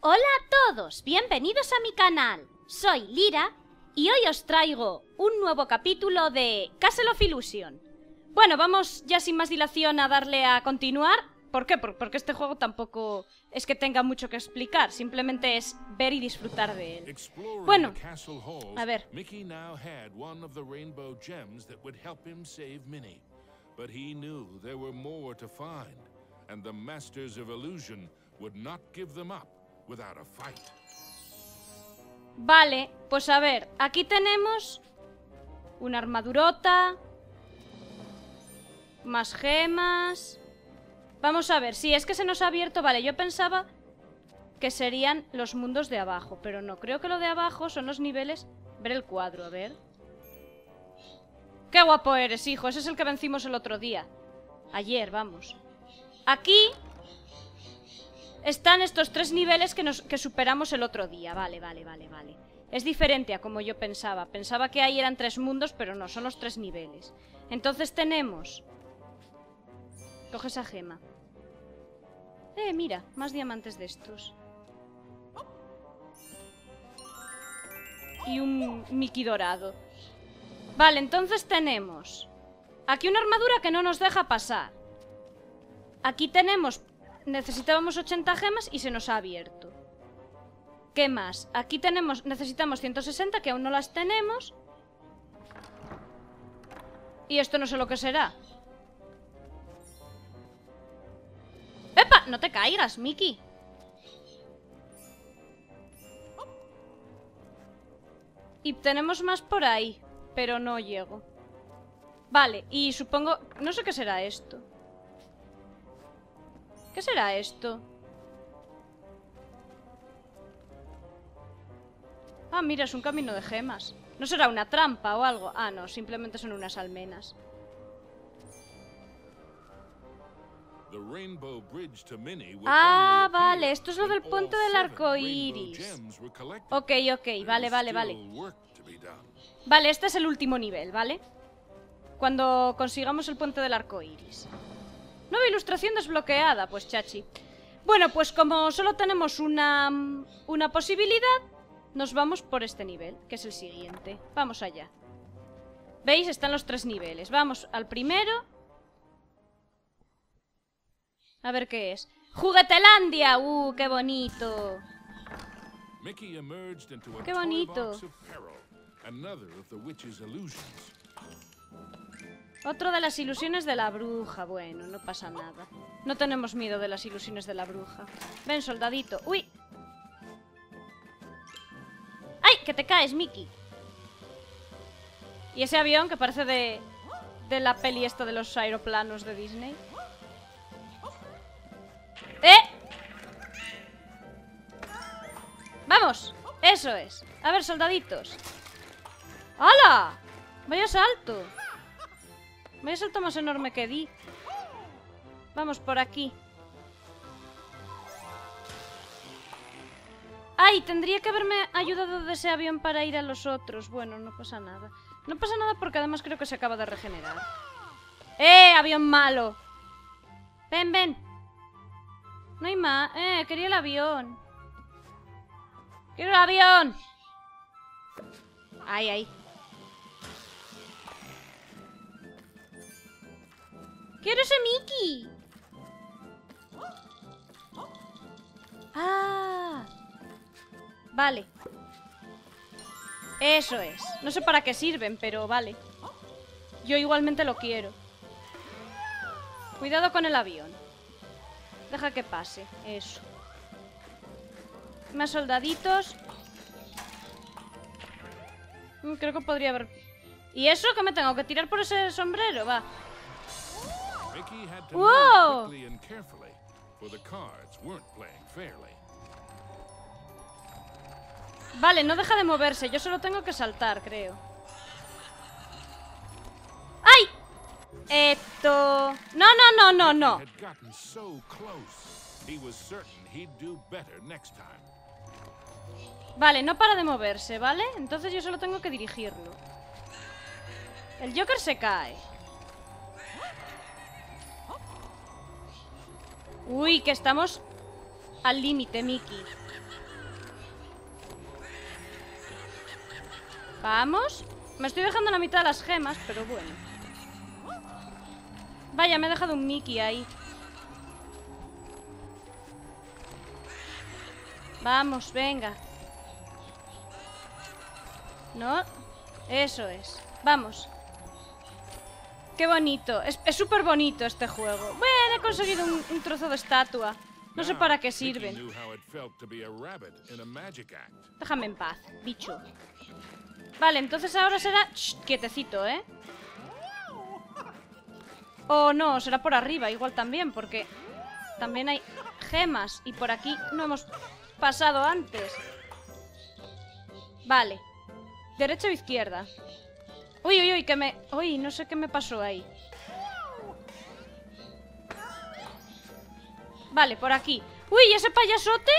Hola a todos, bienvenidos a mi canal. Soy Lira y hoy os traigo un nuevo capítulo de Castle of Illusion. Bueno, vamos ya sin más dilación a darle a continuar. ¿Por qué? Por- Porque este juego tampoco es que tenga mucho que explicar, simplemente es ver y disfrutar de él. Bueno, a ver. Mickey now had one of the rainbow gems that would help him save Minnie. But he knew there were more to find, and the Masters of Illusion would not give them up without a fight. Vale, pues a ver, aquí tenemos una armadurota, más gemas. Vamos a ver, si es que se nos ha abierto, vale, yo pensaba que serían los mundos de abajo, pero no, creo que lo de abajo son los niveles... Ver el cuadro, a ver. ¡Qué guapo eres, hijo! Ese es el que vencimos el otro día. Ayer, vamos. Aquí están estos tres niveles que, nos, que superamos el otro día. Vale, vale, vale, vale. Es diferente a como yo pensaba. Pensaba que ahí eran tres mundos, pero no, son los tres niveles. Entonces tenemos... Coge esa gema. Eh, mira, más diamantes de estos. Y un Mickey dorado. Vale, entonces tenemos... Aquí una armadura que no nos deja pasar. Aquí tenemos... Necesitábamos 80 gemas y se nos ha abierto. ¿Qué más? Aquí tenemos... Necesitamos 160 que aún no las tenemos. Y esto no sé lo que será. No te caigas, Mickey. Y tenemos más por ahí, pero no llego. Vale, y supongo... No sé qué será esto. ¿Qué será esto? Ah, mira, es un camino de gemas. ¿No será una trampa o algo? Ah, no, simplemente son unas almenas. Ah, vale, esto es lo del puente del arco iris. Ok, ok, vale, vale, vale. Vale, este es el último nivel, ¿vale? Cuando consigamos el puente del arco iris. Nueva ilustración desbloqueada, pues chachi. Bueno, pues como solo tenemos una, una posibilidad, nos vamos por este nivel, que es el siguiente. Vamos allá. ¿Veis? Están los tres niveles. Vamos al primero. A ver qué es. ¡Juguetelandia! ¡Uh, qué bonito! Qué bonito. Otro de las ilusiones de la bruja. Bueno, no pasa nada. No tenemos miedo de las ilusiones de la bruja. Ven, soldadito. ¡Uy! ¡Ay! ¡Que te caes, Mickey! Y ese avión que parece de... De la peli esta de los aeroplanos de Disney. ¡Eh! ¡Vamos! Eso es. A ver, soldaditos. ¡Hala! ¡Vaya salto! Vaya salto más enorme que di. Vamos por aquí. ¡Ay! Tendría que haberme ayudado de ese avión para ir a los otros. Bueno, no pasa nada. No pasa nada porque además creo que se acaba de regenerar. ¡Eh! ¡Avión malo! Ven, ven. No hay más. Eh, quería el avión. ¡Quiero el avión! Ahí, ahí. ¡Quiero ese Mickey! ¡Ah! Vale. Eso es. No sé para qué sirven, pero vale. Yo igualmente lo quiero. Cuidado con el avión. Deja que pase. Eso. Más soldaditos. Mm, Creo que podría haber... ¿Y eso que me tengo que tirar por ese sombrero? Va. Fairly. Vale, no deja de moverse. Yo solo tengo que saltar, creo. Esto... No, no, no, no, no. Vale, no para de moverse, ¿vale? Entonces yo solo tengo que dirigirlo. El Joker se cae. Uy, que estamos al límite, Mickey. Vamos. Me estoy dejando la mitad de las gemas, pero bueno. Vaya, me he dejado un Mickey ahí. Vamos, venga. No. Eso es. Vamos. Qué bonito. Es súper bonito este juego. Bueno, he conseguido un, un trozo de estatua. No sé para qué sirven. Déjame en paz, bicho. Vale, entonces ahora será... Shh, quietecito, ¿eh? O no, será por arriba, igual también, porque también hay gemas. Y por aquí no hemos pasado antes. Vale. ¿Derecha o izquierda? Uy, uy, uy, que me... Uy, no sé qué me pasó ahí. Vale, por aquí. Uy, ¿ese payasote?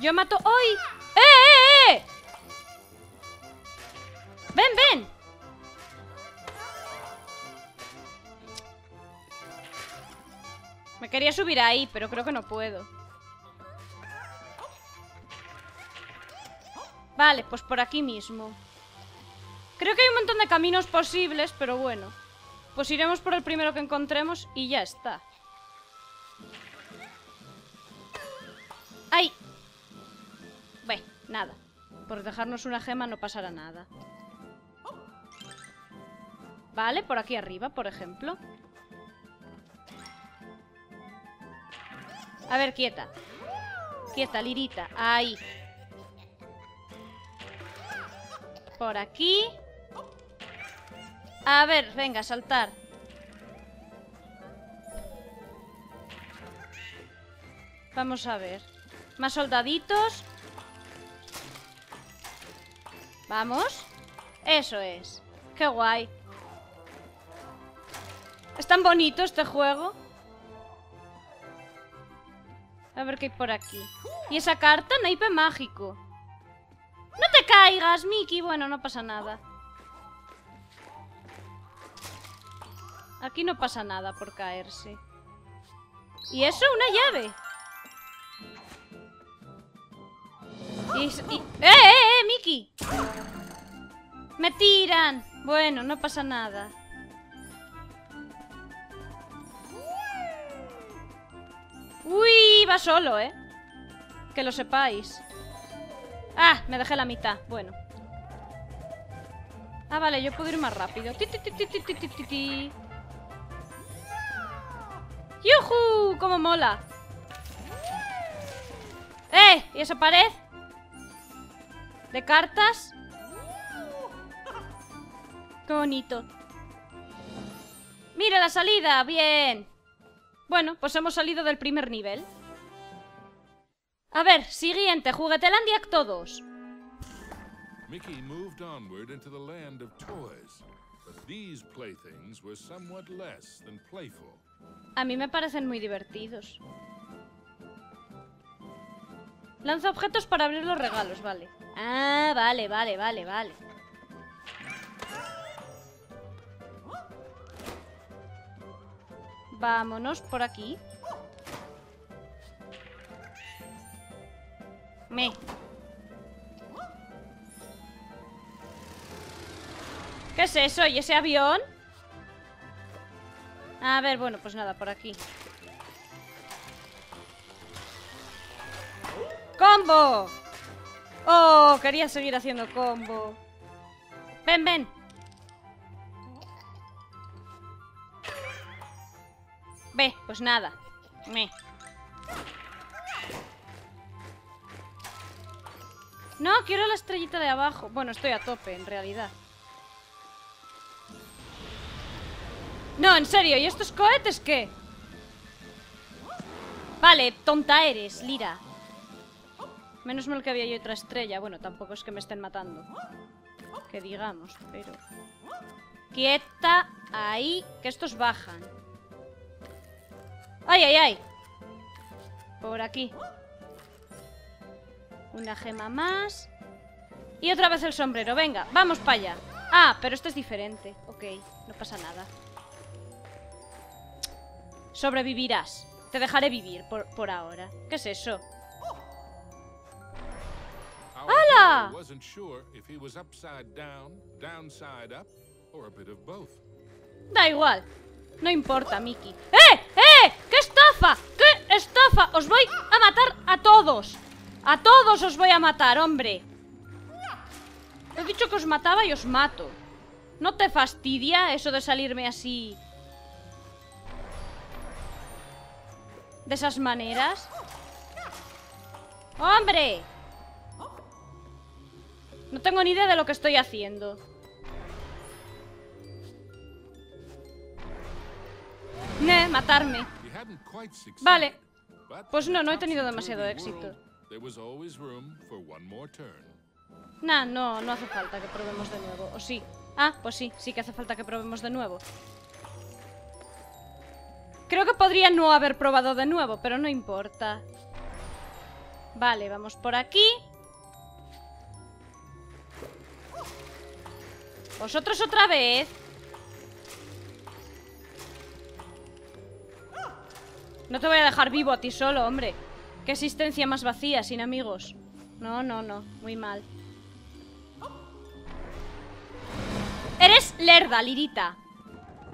Yo mato... ¡Ay! ¡Eh, eh, eh! ¡Ven, ven! Me quería subir ahí, pero creo que no puedo. Vale, pues por aquí mismo. Creo que hay un montón de caminos posibles, pero bueno. Pues iremos por el primero que encontremos y ya está. ¡Ay! Bueno, nada. Por dejarnos una gema no pasará nada. Vale, por aquí arriba, por ejemplo. A ver, quieta. Quieta, Lirita. Ahí. Por aquí. A ver, venga, saltar. Vamos a ver. Más soldaditos. Vamos. Eso es. Qué guay. Es tan bonito este juego. A ver qué hay por aquí. ¿Y esa carta? Naipe mágico. ¡No te caigas, Mickey! Bueno, no pasa nada. Aquí no pasa nada por caerse. ¿Y eso? ¡Una llave! ¡Eh, eh, eh, Mickey! ¡Me tiran! Bueno, no pasa nada. ¡Uy! Va solo, ¿eh? Que lo sepáis. ¡Ah! Me dejé la mitad. Bueno. Ah, vale, yo puedo ir más rápido. ¡Yujú! ¡Cómo mola! ¡Eh! ¿Y esa pared? ¿De cartas? ¡Qué bonito! ¡Mira la salida! ¡Bien! Bueno, pues hemos salido del primer nivel. A ver, siguiente, Juguetelandia 2. Mickey moved onward into the land of toys, but these playthings were somewhat less than playful. A mí me parecen muy divertidos. Lanza objetos para abrir los regalos, vale. Ah, vale, vale, vale, vale. Vámonos por aquí. Me. ¿Qué es eso? ¿Y ese avión? A ver, bueno, pues nada, por aquí. ¡Combo! ¡Oh! Quería seguir haciendo combo. Ven, ven. Ve, pues nada. Me. No, quiero la estrellita de abajo. Bueno, estoy a tope, en realidad. No, en serio, ¿y estos cohetes qué? Vale, tonta eres, Lira. Menos mal que había yo otra estrella. Bueno, tampoco es que me estén matando. Que digamos, pero... Quieta, ahí, que estos bajan. ¡Ay, ay, ay! Por aquí. Una gema más. Y otra vez el sombrero. Venga, vamos para allá. Ah, pero este es diferente. Ok, no pasa nada. Sobrevivirás. Te dejaré vivir por, por ahora. ¿Qué es eso? ¡Hala! Da igual. No importa, Mickey. ¡Eh! ¡Eh! ¡Qué estafa! ¡Qué estafa! Os voy a matar a todos. A todos os voy a matar, hombre. He dicho que os mataba y os mato. ¿No te fastidia eso de salirme así? De esas maneras. ¡Hombre! No tengo ni idea de lo que estoy haciendo. Ne, matarme. Vale. Pues no, no he tenido demasiado éxito. Nah, no, no hace falta que probemos de nuevo. ¿O sí? Ah, pues sí, sí que hace falta que probemos de nuevo. Creo que podría no haber probado de nuevo, pero no importa. Vale, vamos por aquí. Vosotros otra vez. No te voy a dejar vivo a ti solo, hombre. Qué existencia más vacía, sin amigos. No, no, no. Muy mal. Eres lerda, Lirita.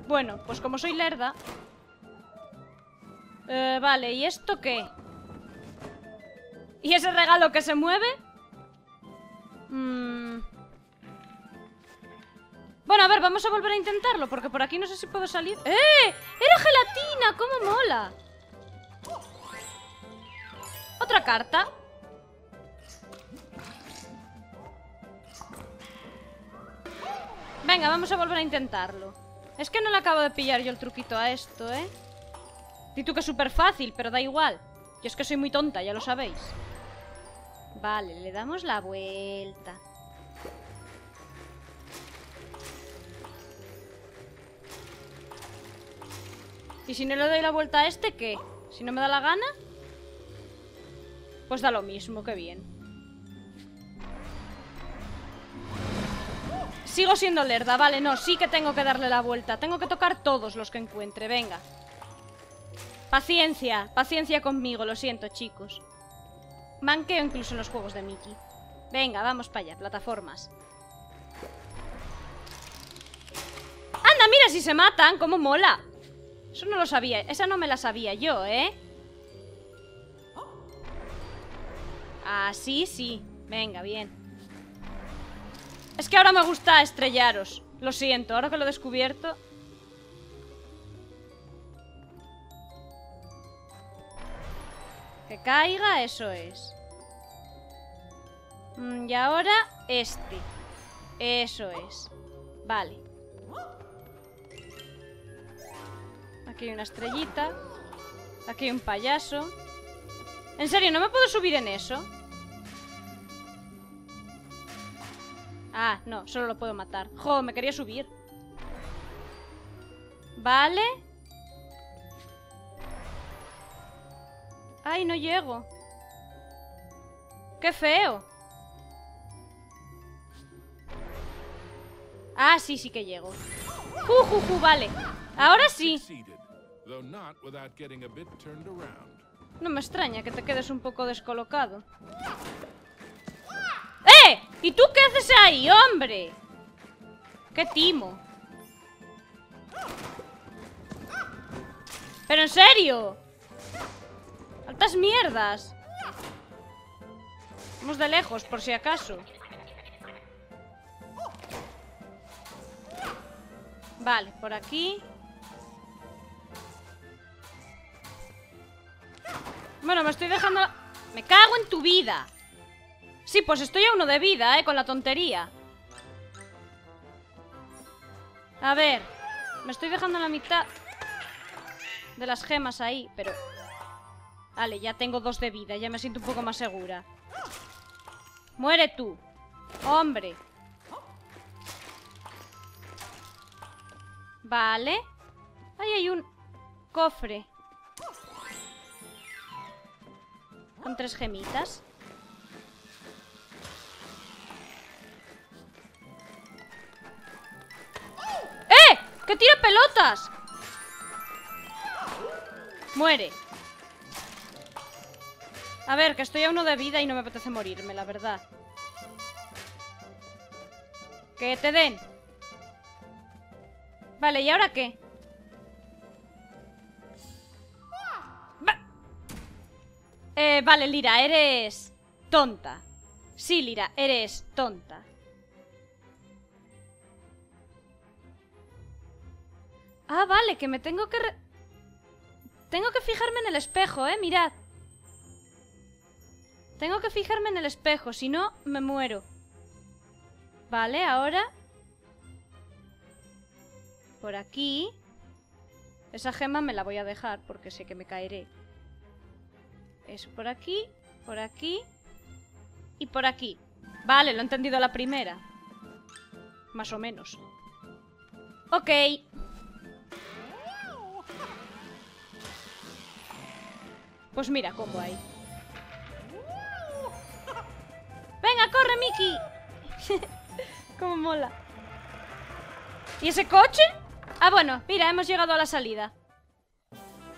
Bueno, pues como soy lerda... Eh, vale, ¿y esto qué? ¿Y ese regalo que se mueve? Mm. Bueno, a ver, vamos a volver a intentarlo, porque por aquí no sé si puedo salir... ¡Eh! ¡Era gelatina! ¡Cómo mola! Otra carta. Venga, vamos a volver a intentarlo. Es que no le acabo de pillar yo el truquito a esto, ¿eh? Di tú que es súper fácil, pero da igual. Yo es que soy muy tonta, ya lo sabéis. Vale, le damos la vuelta. ¿Y si no le doy la vuelta a este, qué? ¿Si no me da la gana? Pues da lo mismo, qué bien. Sigo siendo lerda, vale, no, sí que tengo que darle la vuelta. Tengo que tocar todos los que encuentre, venga. Paciencia, paciencia conmigo, lo siento, chicos. Manqueo incluso en los juegos de Mickey. Venga, vamos para allá, plataformas. ¡Anda, mira si se matan! ¡Cómo mola! Eso no lo sabía, esa no me la sabía yo, ¿eh? Ah, sí, sí. Venga, bien. Es que ahora me gusta estrellaros. Lo siento, ahora que lo he descubierto. Que caiga, eso es. Mm, y ahora este. Eso es. Vale. Aquí hay una estrellita. Aquí hay un payaso. ¿En serio? ¿No me puedo subir en eso? Ah, no, solo lo puedo matar. Jo, me quería subir. Vale. Ay, no llego. Qué feo. Ah, sí, sí que llego. Uh, vale. Ahora sí. No me extraña que te quedes un poco descolocado. ¡Eh! ¿Y tú qué haces ahí, hombre? ¡Qué timo! ¿Pero en serio? ¡Altas mierdas! Vamos de lejos, por si acaso. Vale, por aquí. Bueno, me estoy dejando... ¡Me cago en tu vida! Sí, pues estoy a uno de vida, ¿eh? Con la tontería. A ver. Me estoy dejando la mitad de las gemas ahí, pero... Vale, ya tengo dos de vida, ya me siento un poco más segura. ¡Muere tú! ¡Hombre! Vale. Ahí hay un cofre. Con tres gemitas. ¡Eh! ¡Que tira pelotas! Muere. A ver, que estoy a uno de vida y no me apetece morirme, la verdad. Que te den. Vale, ¿y ahora qué? Eh, vale, Lira, eres tonta. Sí, Lira, eres tonta. Ah, vale, que me tengo que... re- Tengo que fijarme en el espejo, ¿eh? Mirad. Tengo que fijarme en el espejo, si no, me muero. Vale, ahora... Por aquí... Esa gema me la voy a dejar porque sé que me caeré. Eso por aquí, por aquí y por aquí. Vale, lo he entendido la primera. Más o menos. Ok. Pues mira cómo hay. Venga, corre, Mickey. Cómo mola. ¿Y ese coche? Ah, bueno, mira, hemos llegado a la salida.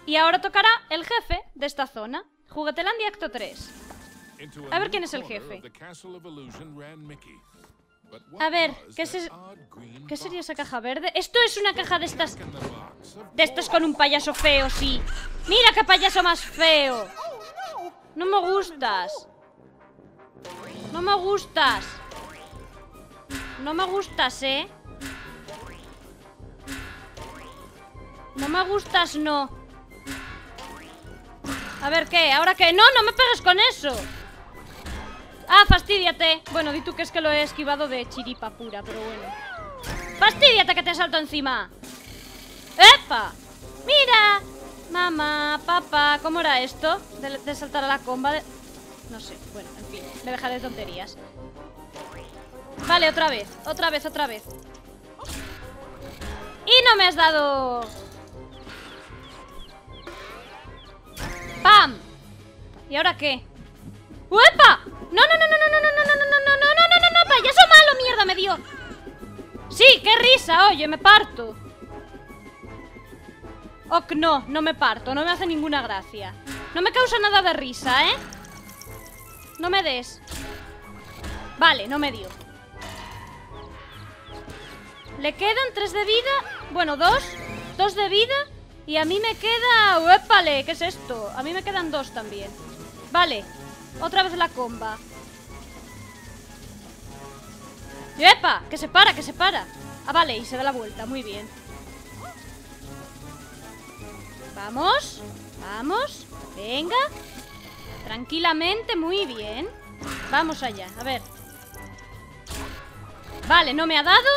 Y ahora tocará el jefe de esta zona. Juguetelandia Acto 3. Into A ver quién es el jefe. A ver, ¿qué es ¿Qué sería esa caja verde? Esto es una caja de estas... De estas con un payaso feo, sí. Mira qué payaso más feo. No me gustas. No me gustas. No me gustas, ¿eh? No me gustas, no. A ver, ¿qué? ¿Ahora qué? No, no me pegues con eso. Ah, fastidiate. Bueno, di tú que es que lo he esquivado de chiripa pura, pero bueno. Fastidiate que te salto encima. ¡Epa! ¡Mira! Mamá, papá, ¿cómo era esto? De, saltar a la comba de... No sé, bueno, en fin, me dejaré de tonterías. Vale, otra vez, otra vez, otra vez. Y no me has dado... ¡Pam! ¿Y ahora qué? ¡Uepa! ¡No, no, no, no, no, no, no, no, no, no, no, no, no, no, no, payaso malo, mierda, me dio! ¡Sí, qué risa! Oye, me parto. Ok, no, no me parto, no me hace ninguna gracia. No me causa nada de risa, ¿eh? No me des. Vale, no me dio. Le quedan tres de vida. Bueno, dos. Dos de vida. Y a mí me queda... ¡Uépale! ¿Qué es esto? A mí me quedan dos también. Vale. Otra vez la comba. ¡Epa! Que se para, que se para. Ah, vale, y se da la vuelta. Muy bien. Vamos. Vamos. Venga. Tranquilamente, muy bien. Vamos allá, a ver. Vale, ¿no me ha dado?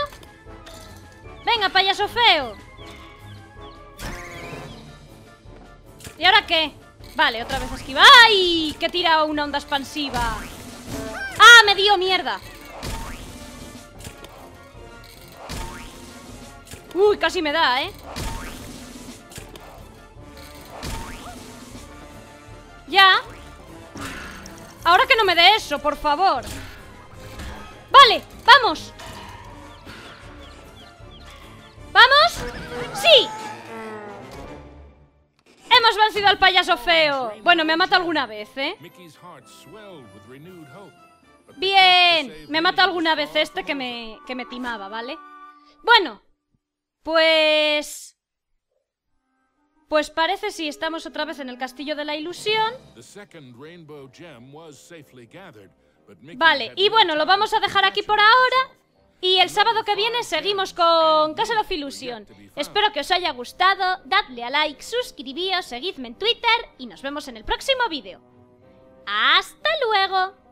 Venga, payaso feo. ¿Y ahora qué? Vale, otra vez esquiva. ¡Ay! Que tira una onda expansiva. ¡Ah, me dio mierda! Uy, casi me da, ¿eh? Ya. Ahora que no me dé eso, por favor. Vale, vamos. ¿Vamos? ¡Sí! hemos vencido al payaso feo. Bueno, me ha matado alguna vez, ¿eh? Bien, me ha mata alguna vez este que me, que me timaba, ¿vale? Bueno, pues... Pues parece si estamos otra vez en el Castillo de la Ilusión. Vale, y bueno, lo vamos a dejar aquí por ahora. Y el sábado que viene seguimos con Castle of Illusion. Espero que os haya gustado, dadle a like, suscribíos, seguidme en Twitter y nos vemos en el próximo vídeo. ¡Hasta luego!